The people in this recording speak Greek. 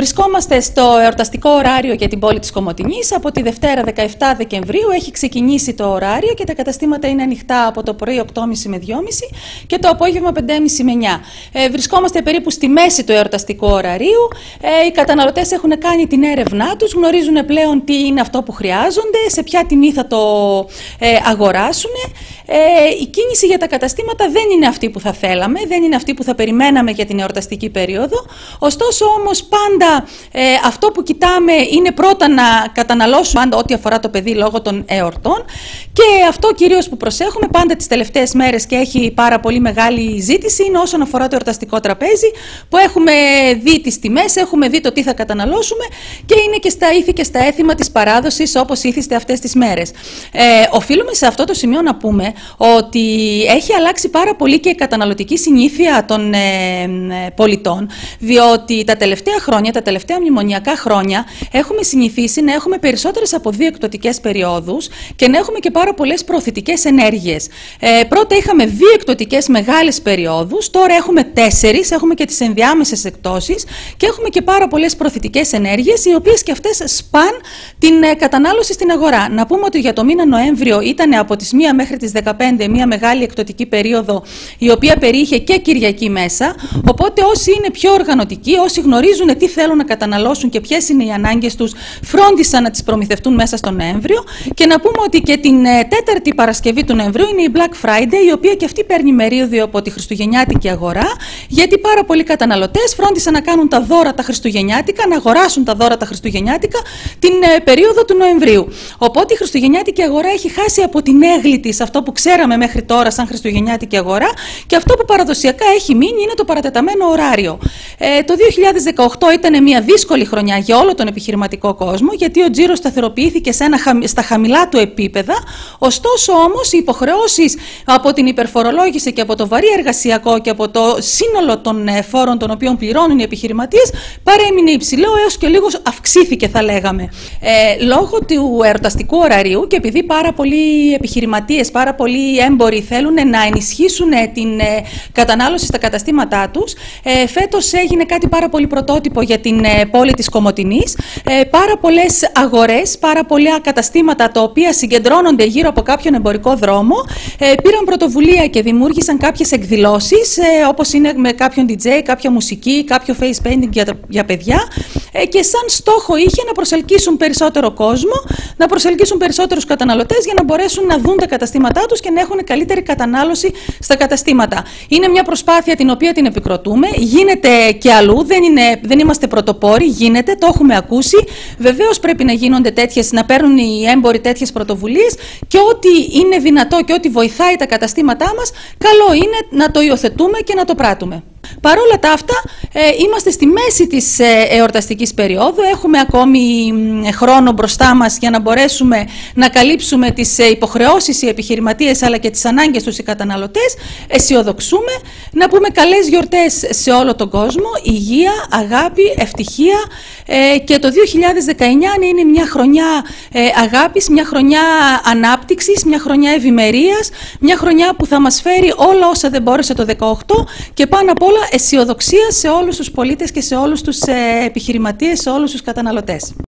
Βρισκόμαστε στο εορταστικό ωράριο για την πόλη της Κομωτινής. Από τη Δευτέρα 17 Δεκεμβρίου έχει ξεκινήσει το ωράριο και τα καταστήματα είναι ανοιχτά από το πρωί 8.30 με 2.30 και το απόγευμα 5.30 με 9. Ε, βρισκόμαστε περίπου στη μέση του εορταστικού ωραρίου. Ε, οι καταναλωτές έχουν κάνει την έρευνά τους, γνωρίζουν πλέον τι είναι αυτό που χρειάζονται, σε ποια τιμή θα το ε, αγοράσουν. Ε, η κίνηση για τα καταστήματα δεν είναι αυτή που θα θέλαμε, δεν είναι αυτή που θα περιμέναμε για την εορταστική περίοδο. Ωστόσο όμως πάντα ε, αυτό που κοιτάμε είναι πρώτα να καταναλώσουμε πάντα ό,τι αφορά το παιδί λόγω των εορτών και αυτό κυρίως που προσέχουμε πάντα τις τελευταίες μέρες και έχει πάρα πολύ μεγάλη ζήτηση είναι όσον αφορά το εορταστικό τραπέζι που έχουμε δει τις τιμές, έχουμε δει το τι θα καταναλώσουμε και είναι και στα ήθη και στα έθιμα της παράδοσης όπως ήθιστε αυτές τις μέρες. Ε, οφείλουμε σε αυτό το σημείο να πούμε ότι έχει αλλάξει πάρα πολύ και η καταναλωτική συνήθεια των ε, πολιτών διότι τα τελευταία χρόνια, τα τελευταία μνημονιακά χρόνια έχουμε συνηθίσει να έχουμε περισσότερες από δύο εκπτωτικές περιόδους και να έχουμε και πάρα πολλές προωθητικές ενέργειες. Ε, πρώτα είχαμε δύο εκπτωτικές μεγάλες περιόδους, τώρα έχουμε τέσσερις, έχουμε και τις ενδιάμεσες εκτόσεις και έχουμε και πάρα πολλές προωθητικές ενέργειες, οι οποίες και αυτές σπαν την ε, κατανάλωση στην αγορά. Να πούμε ότι για το μήνα Νοέμβριο ήταν από τις 1 μέχρι τις 15 μια μεγάλη εκπτωτική περίοδο, η οποία περιείχε και Κυριακή μέσα, οπότε όσοι είναι πιο οργανωτικοί, όσοι γνωρίζουν τι θέλουν να καταναλώσουν και ποιες είναι οι ανάγκες τους, φρόντισαν να τις προμηθευτούν μέσα στον Νοέμβριο. Και να πούμε ότι και την ε, τέταρτη Παρασκευή του Νοεμβρίου είναι η Black Friday, η οποία και αυτή παίρνει μερίδιο από τη Χριστουγεννιάτικη αγορά, γιατί πάρα πολλοί καταναλωτές φρόντισαν να κάνουν τα δώρα τα Χριστουγεννιάτικα, να αγοράσουν τα δώρα τα Χριστουγεννιάτικα την ε, περίοδο του Νοεμβρίου. Οπότε η Χριστουγεννιάτικη αγορά έχει χάσει από την έγκλη της αυτό που ξέραμε μέχρι τώρα σαν Χριστουγεννιάτικη αγορά και αυτό που παραδοσιακά έχει μείνει είναι το παρατεταμένο ωράριο. Ε, το 2018 ήταν μια δύσκολη χρονιά για όλο τον επιχειρηματικό κόσμο, γιατί ο τζίρος σταθεροποιήθηκε σε ένα, στα χαμηλά του επίπεδα. Ωστόσο, όμως, οι υποχρεώσεις από την υπερφορολόγηση και από το βαρύ εργασιακό και από το σύνολο των ε, φόρων των οποίων πληρώνουν οι επιχειρηματίες παρέμεινε υψηλό έως και λίγος αυξήθηκε, θα λέγαμε. Ε, λόγω του ερωταστικού ωραρίου και επειδή πάρα πολλοί επιχειρηματίες, πάρα πολλοί έμποροι θέλουν να ενισχύσουν την ε, κατανάλωση στα καταστήματά τους, ε, φέτος έγινε κάτι πάρα πολύ πρωτότυπο για την ε, πόλη της Κομωτινής. Ε, πάρα πολλές αγορές, πάρα πολλά καταστήματα τα οποία συγκεντρώνονται γύρω από κάποιον εμπορικό δρόμο ε, πήραν πρωτοβουλία και δημιούργησαν κάποιες εκδηλώσεις όπως είναι με κάποιον DJ, κάποια μουσική, κάποιο face painting για, για παιδιά και σαν στόχο είχε να προσελκύσουν περισσότερο κόσμο, να προσελκύσουν περισσότερους καταναλωτές για να μπορέσουν να δουν τα καταστήματά τους και να έχουν καλύτερη κατανάλωση στα καταστήματα. Είναι μια προσπάθεια την οποία την επικροτούμε, γίνεται και αλλού, δεν, είναι, δεν είμαστε πρωτοπόροι, γίνεται, το έχουμε ακούσει. Βεβαίως πρέπει να γίνονται τέτοιες, να παίρνουν οι έμποροι τέτοιες πρωτοβουλίες και ό,τι είναι δυνατό και ό,τι βοηθάει τα καταστήματά μας, καλό είναι να το υιοθετούμε και να το πράττουμε. Παρόλα τα αυτά, ε, είμαστε στη μέση της ε, εορταστικής περίοδου. Έχουμε ακόμη χρόνο μπροστά μας για να μπορέσουμε να καλύψουμε τις ε, υποχρεώσεις οι επιχειρηματίες αλλά και τις ανάγκες τους οι καταναλωτές. Αισιοδοξούμε να πούμε καλές γιορτές σε όλο τον κόσμο, υγεία, αγάπη, ευτυχία ε, και το 2019 είναι μια χρονιά ε, αγάπης, μια χρονιά ανάπτυξης, μια χρονιά ευημερίας, μια χρονιά που θα μας φέρει όλα όσα δεν μπόρεσε το 2018 και πάνω απ' όλα αισιοδοξία σε όλους τους πολίτες και σε όλους τους ε, επιχειρηματίες, σε όλους τους καταναλωτές.